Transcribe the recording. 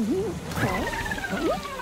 Mm-hmm. Ooh. Mm-hmm.